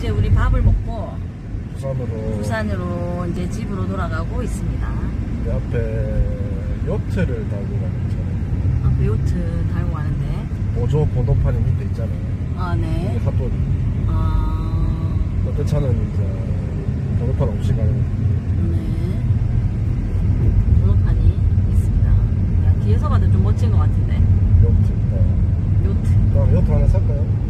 이제 우리 밥을 먹고 부산으로 부산으로 이제 집으로 돌아가고 있습니다. 그 앞에 요트를 달고 가는 차량 앞에 요트 달고 가는데. 5조 번호판이 밑에 있잖아요 아, 네. 핫도이 아, 그 차는 이제 번호판 없이 가는 네. 번호판이 있습니다. 야, 뒤에서 봐도 좀 멋진 것 같은데. 요트 어. 요트. 그럼 요트 하나 살까요?